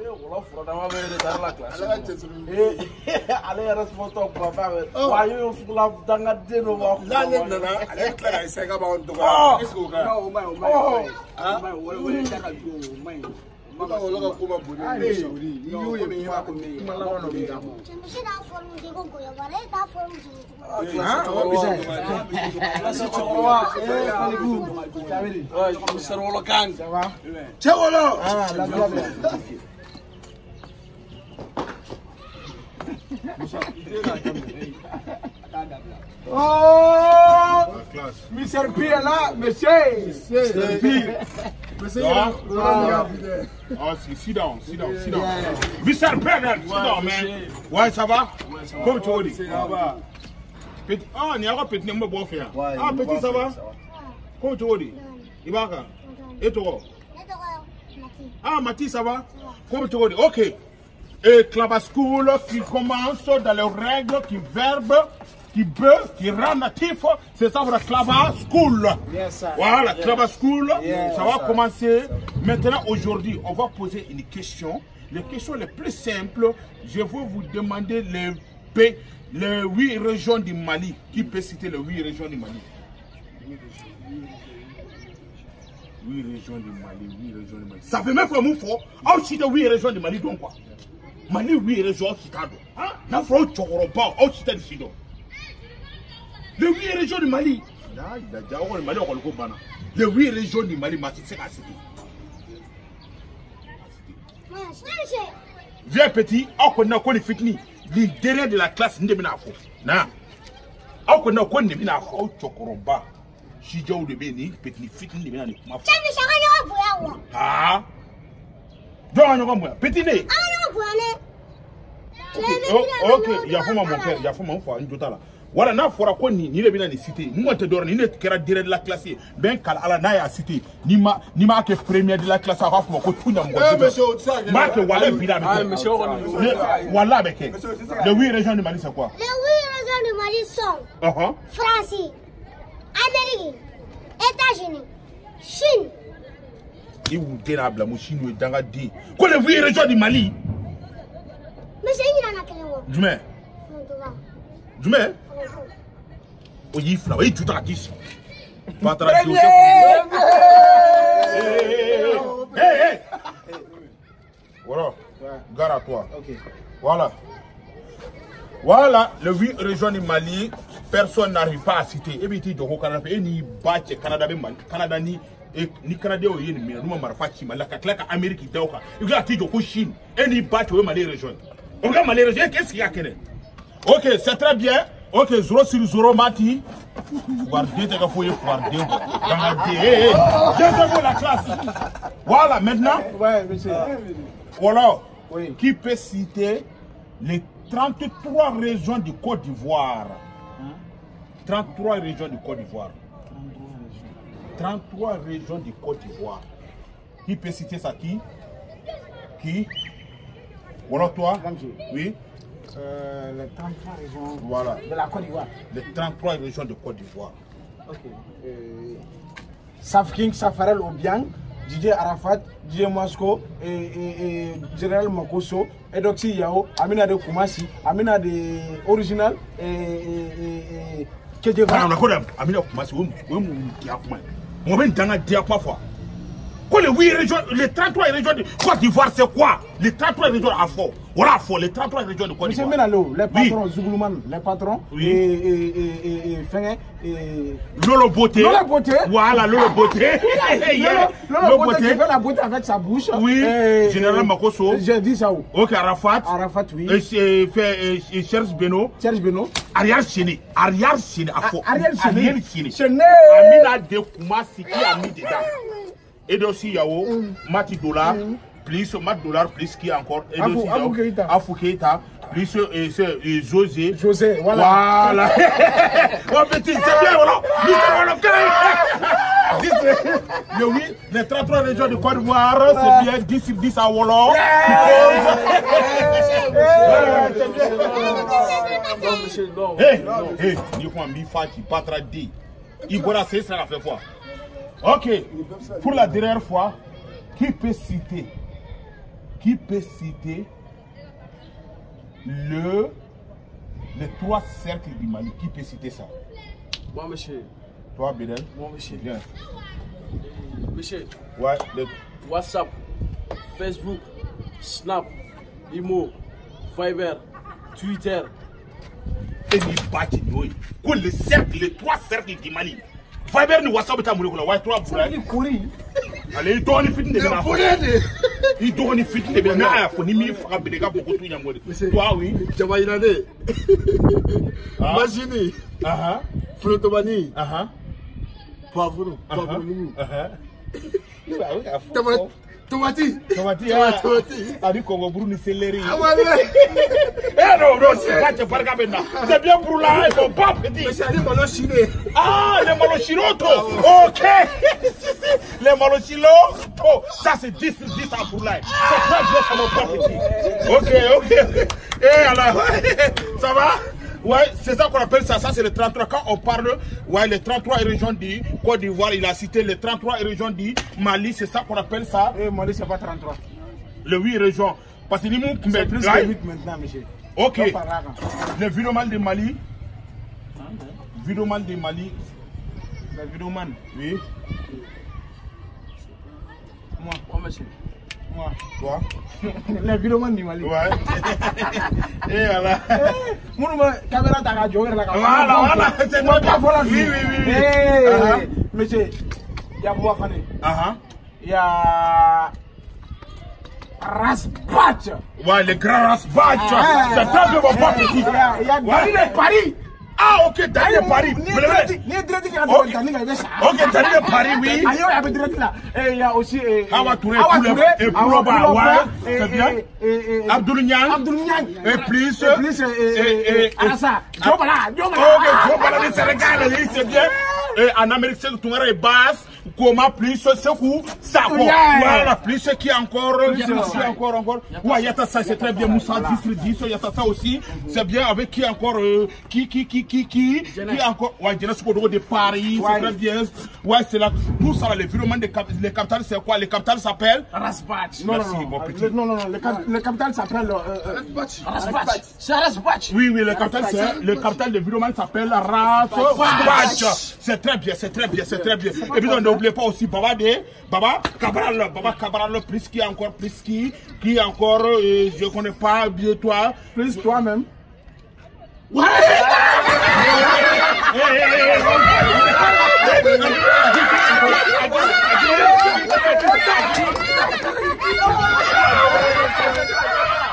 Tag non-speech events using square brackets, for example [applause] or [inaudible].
wala furadama bɛ retard la classe Ala ka cɛsiri Eh, ale yɛrɛ sɔtɔ kuma b'a bɛ wa a ye fugula dangaden dɔ b'a n'ale nana ale bɛ tila ka essayer k'a b'anw dɔgɔya Ah. est-ce que o ka ɲi o ma ɲi o ma ɲi o ma ɲi o wele da ka jugu o ma ɲi o ka olu ka ko ma bon ni ne ye o de ye. i y'o ye komi i b'a ko min ye kuma laban dɔ bɛ d'a ma Misi t'a forme di ko goya wala e t'a forme di. classe cɛkɔrɔba eh kaliku ouais monsieur wolokan ça va cɛ wolo ah la vie bien Oh Monsieur P est là, monsieur monsieur Ah. Yoro Oh, sit sit down, sit down, sit down. Mr. Bernard, sit down, man. Ouais, ça va? Comme tu dis. Petit, ah, ni encore petit, n'aime pas faire. Ah, petit, ça va? Comme tu dis. Ibaka. Et toi? Mati. Ah, Mathis, ça va? Comme tu dis. Ok. Et Clava School qui commence dans les règles, qui verbe, qui peut, qui rend natif, c'est ça pour la. Yes. Voilà, Clava School, Yeah, ça va sir. commencer. Maintenant, aujourd'hui, on va poser une question. Les questions les plus simples, je vais vous demander les, pays- les huit régions du Mali. Qui peut citer les huit régions du Mali? Huit régions du Mali, huit régions du Mali. Ça fait même pas mon fort. Ah, si tu huit régions du Mali, donc quoi? Mali, régions, qui t'a dit Hein N'a pas de pas, oh, si dit Les huit régions du Mali. Là, il a déjà oh, le Mali, on va le comprendre. Les huit régions du Mali, c'est à citer. Maya, sinɛ Viens petit, aw kɔni na ko ni fitini. Nin dernier de la classe nin de bɛna fɔ na aw kɔni na ko nin de bɛna fɔ aw cɛkɔrɔba sijaw de bɛ yen nin petit ni fitini de bɛna nin kuma fɔ Cɛ ka ɲɔgɔn bonya wa? aa jɔn ka ɲɔgɔn bonya petit ne Ok yafama n fa n jo t'a la. Wala n'a fɔra ko nin nin de bɛna nin cité. N kɔni tɛ dɔwɛrɛ nin de kɛra dernier de la classe. Ye bɛn kala ala n'a y'a cité. Ni ma ni m'a kɛ premier de la classe a b'a fɔ ma ko tu Eh, ɲamɔgɔ n b'a kɛ wala bi a bɛ kɛ wala a bɛ kɛ les huit régions du Mali c'est quoi? Les huit régions du Mali sont Uh-huh. France, Amérique, États-Unis, Chine. i wù den n'a bila musi n'o ye dangaden ko le huit régions du Mali? Jumɛn jumɛn o y'i fila o y'i ju ta ka sigi gare à toi. Voilà. Voilà, huit régions du Mali, personne n'arrive pas à citer. Et puis, tu dis, Canada, et ni Canada, be Mali, Canada ni, et ni Mali, ka Amérique, Chine, ou Mali région. On qu'est-ce qu'il y a? Ok, c'est très bien. Ok, zéro sur zéro, Mati. Guardez, fouiller, guardez. Hé. Deuxième la classe. Voilà, maintenant. Ouais, monsieur. Voilà. Oui. Qui peut citer les 33 régions du Côte d'Ivoire? 33 régions du Côte d'Ivoire. 33 régions du Côte d'Ivoire. Qui peut citer ça? Qui? Qui? Voilà toi Moi, monsieur. Oui. Euh, les 33 régions Voilà. de la Côte d'Ivoire. Les 33 régions de Côte d'Ivoire. Ok. Euh, Saf King, Safarel Obiang, Didier Arafat, Didier Mosco, et, et, et General Makoso, Edoxy Yao, Amina de Kumasi, Amina de Original, et, et, Amina ben. Ko les 8 régions, les 33 régions de Côte d'Ivoire c'est quoi? Les 33 régions à fond. Voilà fond, les 33 régions de Côte Monsieur d'Ivoire. Menalo, les Oui. patrons, Zouгoulouman, les patrons, Oui. et, et, et, et, et, Lolo Beauté. Lolo Beauté. Voilà, Lolo Beauté. [laughs] Lolo, Lolo Beauté qui fait la beauté avec sa bouche. Oui, Et- Général Makosso. J'ai dit ça où? Ok, Arafat. Arafat, oui. Et fait et Serge Beno. Serge Beno. Ariel Chene. Ariel Chene. à fond. Ariel Chene. Ariel Chene. Chene. Amina de Kumasi qui a mis dedans? Et aussi Yao, Mati Dollar, plus Mat Dollar, plus qui encore. Et Afou- aussi Afou Yao, Keita. Plus et, c'est- et José. José, voilà. Voilà. [laughs] oh petit, c'est bien, voilà. [laughs] Mais oui, les 33 régions de Côte d'Ivoire, c'est bien 10 sur 10 à Wolof. non monsieur non fati patra di. Il voilà c'est ça la fait fois. OK. Pour la dernière fois, qui peut citer qui peut citer le, les trois cercles du Mali? Qui peut citer ça? Moi, monsieur. Toi, Bédel? Moi, monsieur. Bien. Monsieur. Ouais, le- WhatsApp, Facebook, Snap, Imo, Viber, Twitter. et ni bâti ni oyi ko le cercle les trois cercles du Mali Viber ni WhatsApp bɛ taa mun de kɔnɔ wa trois bula Ni kori. ale i dɔgɔnin fitini de bɛ na fɔ Fɔlɔ de. i dɔgɔnin fitini de bɛ n'a y'a fɔ ni min faga bɛn i ka bɔ ko tu ɲamɔgɔ de toi oui Jaba yira ne. Ah. Masini. ahan Folotobani. ahan Poivron. Poivron mugu. ahan Tomati. tomati ni seleri Awale. eh non non c'est pas c'est bien pour la ils sont pas petits Mais c'est allé malo chine. Ah, les malochiloto Ok [laughs] Les malochiloto Ça, c'est 10 sur 10 en pour. C'est très bien, ça mon pas petit. Ok, ok. Et alors, [laughs] ça va? Ouais, c'est ça qu'on appelle ça. Ça, c'est le 33. Quand on parle, ouais, les 33 régions du Côte d'Ivoire, il a cité les 33 régions du Mali. C'est ça qu'on appelle ça, Eh, Mali, c'est pas 33. les 8 régions. Parce que nous, C'est plus que 8 maintenant, monsieur. Ok. Le Vidoman de Mali. Vidoman de Mali. La vidéoman. Oui. Moi, Moi, monsieur. moi. Toi. [laughs] La vidéoman du Mali. Ouais. [laughs] Et voilà. Minnu bɛ caméra ta ka jɔ u yɛrɛ la ka Voilà, voilà, c'est Moi, bon. pas fɔlɔ Oui, oui, oui, oui. Eh, Uh-huh. monsieur, il y a Bouba Fane, Uh-huh. il y a Rasbatch. Ouais, le grand rasbach. Ah, C'est très bien, mon pas eh, petit. Il y a, il y a Ouais. Dani de Paris. Ah, ok, Dani de Paris. Ni Vous l'avez- direct, ni direct qui a Ok. dit Dani ka i bɛ sa. Ok, Dani de Paris, oui. Ayo, il y a direct là. Et il y a aussi eh, eh, Awa Touré, Awa Poulo- Touré, et Awa Pouloba, Pouloba, ouais, et- c'est bien. et- et- et- Abdoul Niang. Abdoul Niang. Et plus. Et plus, eh, eh, eh, eh, Arasa. Diop Bala, Diop Bala. Ok, Joe Bala du Sénégal, oui, c'est bien. Et en Amérique, c'est tout est basse. Comment plus Sekou Sako. Voilà, plus qui encore. Ouais. encore, encore. Ouais, Yata ça, c'est très bien. Moussa 10 sur 10. Yata ça aussi. C'est bien. Avec qui encore euh, Qui, qui, qui, qui, qui Qui encore Ouais, Jeunesse Kodogo de Paris. Ouais. C'est très bien. Ouais, c'est là. Tout ça, les virements des cap- les capitales, c'est quoi? Les capitales s'appellent? Rasbatch. Non, Merci, non, mon non. petit. Le- Non, non, non. Le, cap- le capital s'appelle. euh, euh, Rasbatch. C'est Rasbatch. Oui, oui, le capital, c'est, le capital de Vidoman s'appelle Rasbatch. C'est très bien, c'est très bien, c'est très bien. Et puis, on n'oubliez pas aussi Baba de Baba Cabral, Baba Cabral, plus qui encore, plus qui, qui encore, euh, je connais pas bien toi, plus toi-même. [laughs]